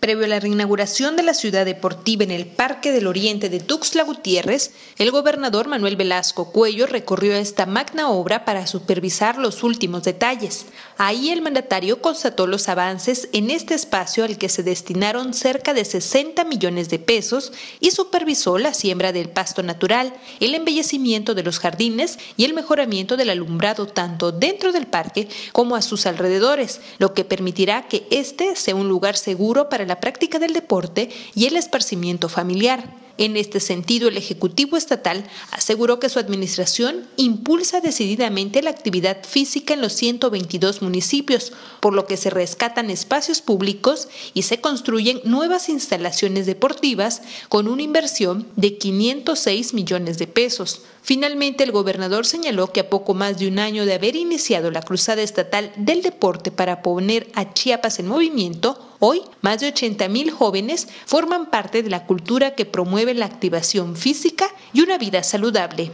previo a la reinauguración de la ciudad deportiva en el Parque del Oriente de Tuxtla Gutiérrez, el gobernador Manuel Velasco Cuello recorrió esta magna obra para supervisar los últimos detalles. Ahí el mandatario constató los avances en este espacio al que se destinaron cerca de 60 millones de pesos y supervisó la siembra del pasto natural, el embellecimiento de los jardines y el mejoramiento del alumbrado tanto dentro del parque como a sus alrededores, lo que permitirá que este sea un lugar seguro para la práctica del deporte y el esparcimiento familiar. En este sentido, el Ejecutivo Estatal aseguró que su administración impulsa decididamente la actividad física en los 122 municipios, por lo que se rescatan espacios públicos y se construyen nuevas instalaciones deportivas con una inversión de 506 millones de pesos. Finalmente, el gobernador señaló que a poco más de un año de haber iniciado la cruzada estatal del deporte para poner a Chiapas en movimiento, hoy más de 80 mil jóvenes forman parte de la cultura que promueve la activación física y una vida saludable.